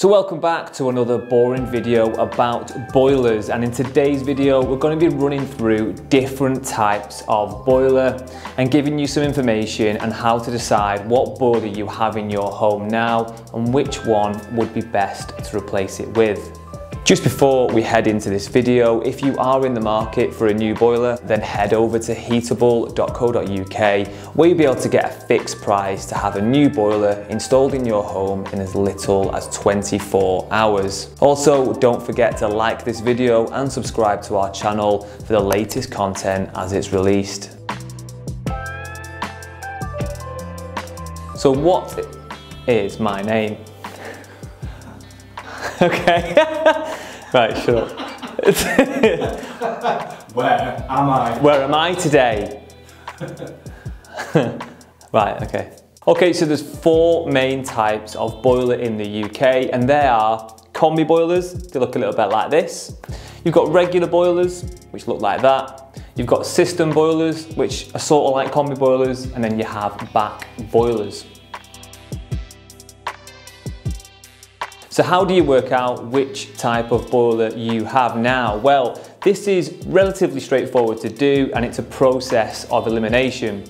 So welcome back to another boring video about boilers and in today's video we're going to be running through different types of boiler and giving you some information on how to decide what boiler you have in your home now and which one would be best to replace it with. Just before we head into this video, if you are in the market for a new boiler, then head over to heatable.co.uk where you'll be able to get a fixed price to have a new boiler installed in your home in as little as 24 hours. Also, don't forget to like this video and subscribe to our channel for the latest content as it's released. So what is my name? okay. right, sure. Where am I? Where am I today? right, okay. Okay, so there's four main types of boiler in the UK and they are combi boilers, they look a little bit like this. You've got regular boilers, which look like that. You've got system boilers, which are sort of like combi boilers, and then you have back boilers. So how do you work out which type of boiler you have now? Well, this is relatively straightforward to do and it's a process of elimination.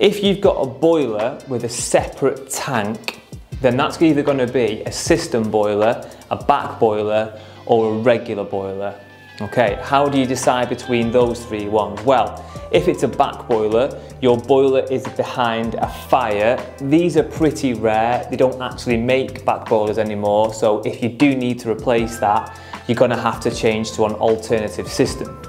If you've got a boiler with a separate tank, then that's either going to be a system boiler, a back boiler or a regular boiler. Okay, how do you decide between those three ones? Well, if it's a back boiler, your boiler is behind a fire. These are pretty rare. They don't actually make back boilers anymore. So if you do need to replace that, you're gonna have to change to an alternative system.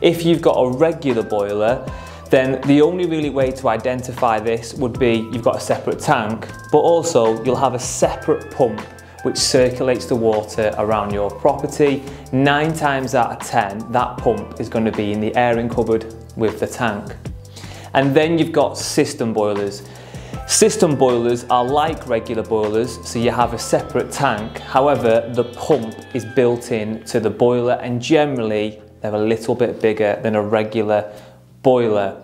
If you've got a regular boiler, then the only really way to identify this would be you've got a separate tank, but also you'll have a separate pump which circulates the water around your property. Nine times out of 10, that pump is going to be in the airing cupboard with the tank. And then you've got system boilers. System boilers are like regular boilers, so you have a separate tank. However, the pump is built in to the boiler and generally they're a little bit bigger than a regular boiler.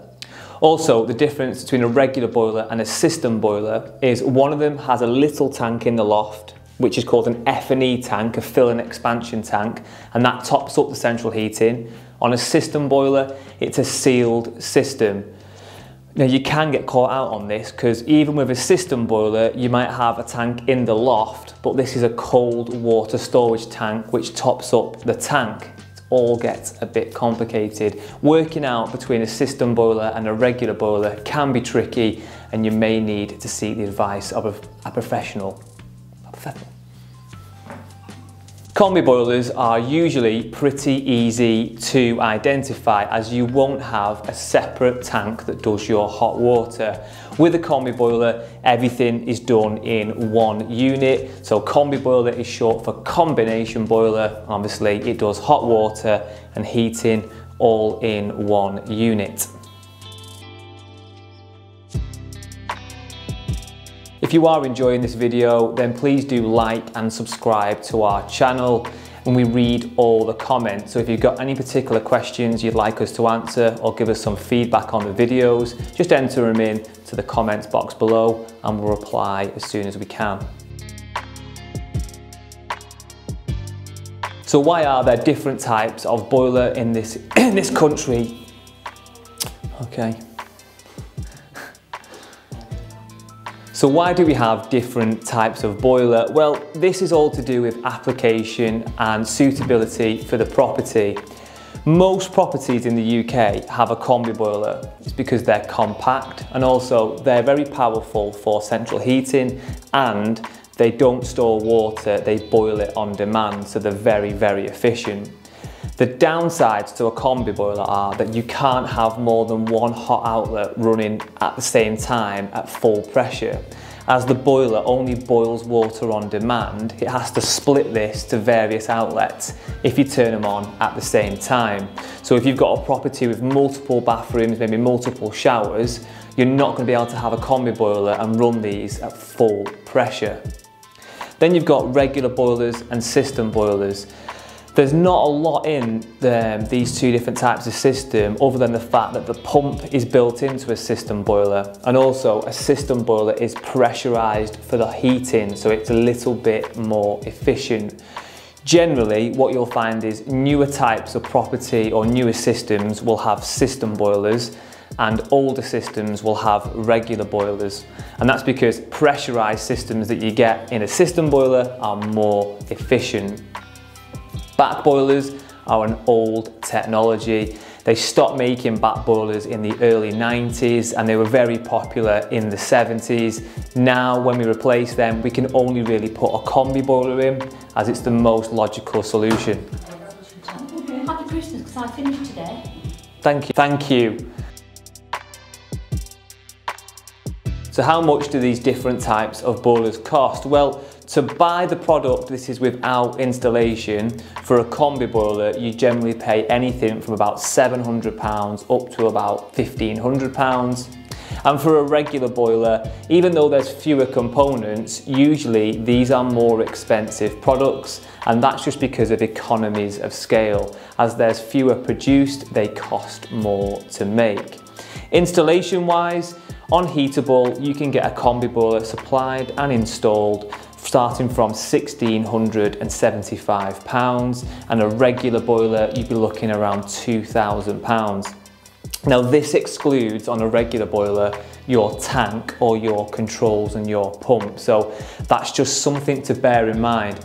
Also, the difference between a regular boiler and a system boiler is one of them has a little tank in the loft which is called an F&E tank, a fill and expansion tank, and that tops up the central heating. On a system boiler, it's a sealed system. Now you can get caught out on this because even with a system boiler, you might have a tank in the loft, but this is a cold water storage tank which tops up the tank. It all gets a bit complicated. Working out between a system boiler and a regular boiler can be tricky and you may need to seek the advice of a, a professional. A. Combi boilers are usually pretty easy to identify as you won't have a separate tank that does your hot water. With a combi boiler, everything is done in one unit. So combi boiler is short for combination boiler. Obviously, it does hot water and heating all in one unit. If you are enjoying this video, then please do like and subscribe to our channel and we read all the comments. So if you've got any particular questions you'd like us to answer or give us some feedback on the videos, just enter them in to the comments box below and we'll reply as soon as we can. So why are there different types of boiler in this, in this country? Okay. So why do we have different types of boiler? Well, this is all to do with application and suitability for the property. Most properties in the UK have a combi boiler. It's because they're compact and also they're very powerful for central heating and they don't store water, they boil it on demand, so they're very, very efficient. The downsides to a combi boiler are that you can't have more than one hot outlet running at the same time at full pressure. As the boiler only boils water on demand, it has to split this to various outlets if you turn them on at the same time. So if you've got a property with multiple bathrooms, maybe multiple showers, you're not going to be able to have a combi boiler and run these at full pressure. Then you've got regular boilers and system boilers. There's not a lot in the, these two different types of system other than the fact that the pump is built into a system boiler and also a system boiler is pressurized for the heating so it's a little bit more efficient. Generally what you'll find is newer types of property or newer systems will have system boilers and older systems will have regular boilers. And that's because pressurized systems that you get in a system boiler are more efficient. Back boilers are an old technology. They stopped making back boilers in the early 90s and they were very popular in the 70s. Now when we replace them, we can only really put a combi boiler in as it's the most logical solution. Happy Christmas because I finished today. Thank you. Thank you. So how much do these different types of boilers cost? Well, to buy the product, this is without installation, for a combi boiler, you generally pay anything from about £700 up to about £1,500. And for a regular boiler, even though there's fewer components, usually these are more expensive products and that's just because of economies of scale. As there's fewer produced, they cost more to make. Installation wise, on Heatable, you can get a combi boiler supplied and installed starting from £1,675 and a regular boiler you'd be looking around £2,000. Now this excludes on a regular boiler your tank or your controls and your pump so that's just something to bear in mind.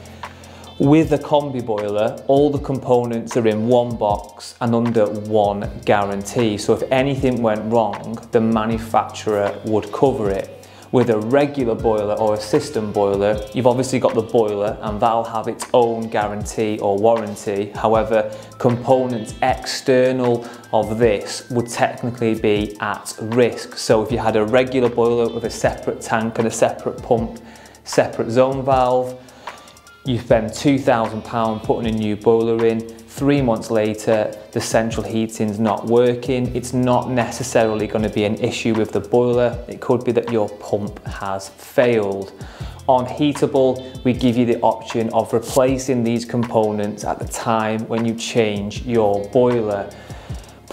With a combi boiler, all the components are in one box and under one guarantee. So if anything went wrong, the manufacturer would cover it. With a regular boiler or a system boiler, you've obviously got the boiler and that'll have its own guarantee or warranty. However, components external of this would technically be at risk. So if you had a regular boiler with a separate tank and a separate pump, separate zone valve, you spend £2,000 putting a new boiler in, three months later the central heating's not working, it's not necessarily going to be an issue with the boiler, it could be that your pump has failed. On Heatable, we give you the option of replacing these components at the time when you change your boiler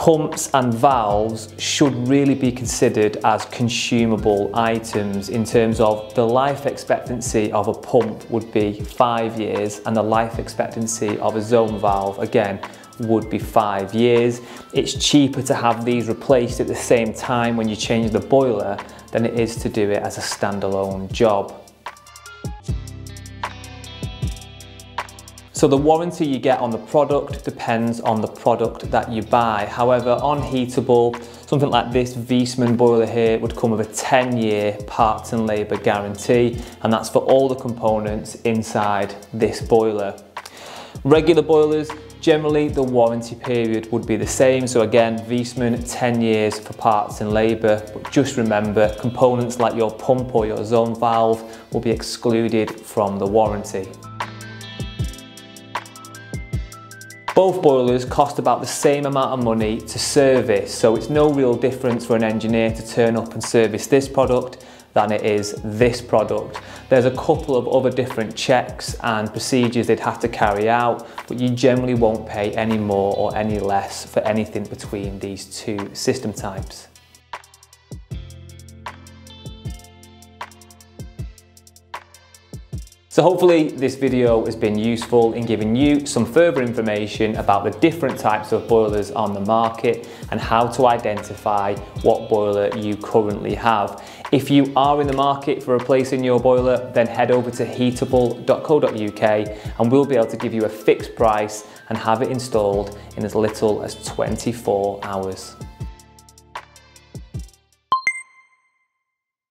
pumps and valves should really be considered as consumable items in terms of the life expectancy of a pump would be five years and the life expectancy of a zone valve again would be five years. It's cheaper to have these replaced at the same time when you change the boiler than it is to do it as a standalone job. So the warranty you get on the product depends on the product that you buy. However, on Heatable, something like this Viessmann boiler here would come with a 10 year parts and labour guarantee and that's for all the components inside this boiler. Regular boilers, generally the warranty period would be the same. So again, Viessmann 10 years for parts and labour, but just remember components like your pump or your zone valve will be excluded from the warranty. Both boilers cost about the same amount of money to service, so it's no real difference for an engineer to turn up and service this product than it is this product. There's a couple of other different checks and procedures they'd have to carry out, but you generally won't pay any more or any less for anything between these two system types. So hopefully this video has been useful in giving you some further information about the different types of boilers on the market and how to identify what boiler you currently have. If you are in the market for replacing your boiler, then head over to heatable.co.uk and we'll be able to give you a fixed price and have it installed in as little as 24 hours.